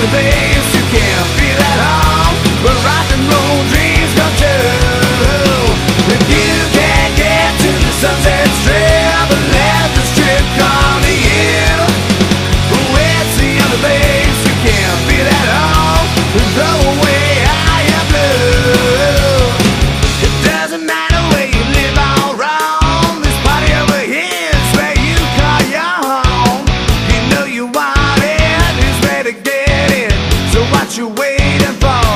the pain waiting for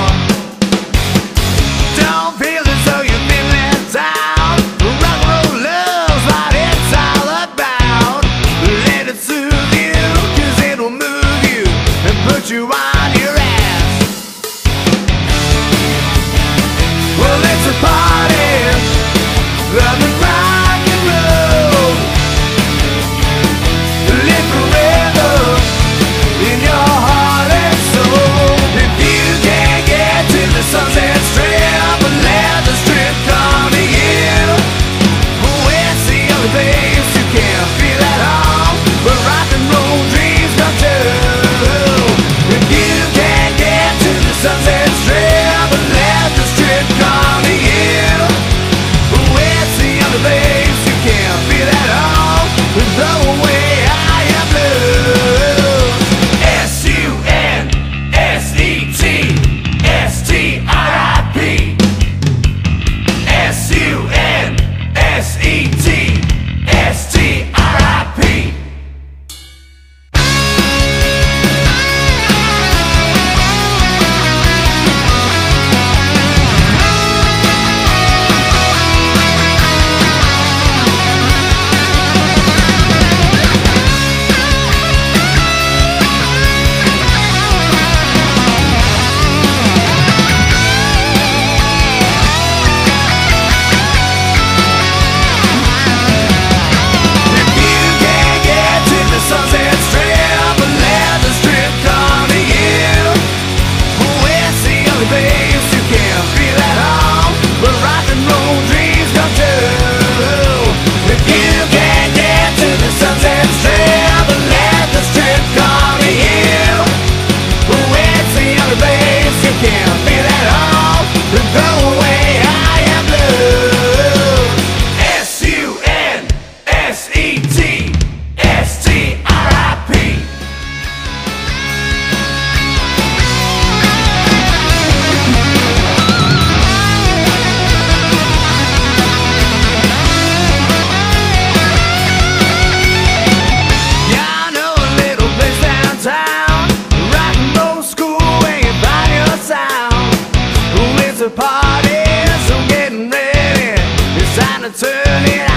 turn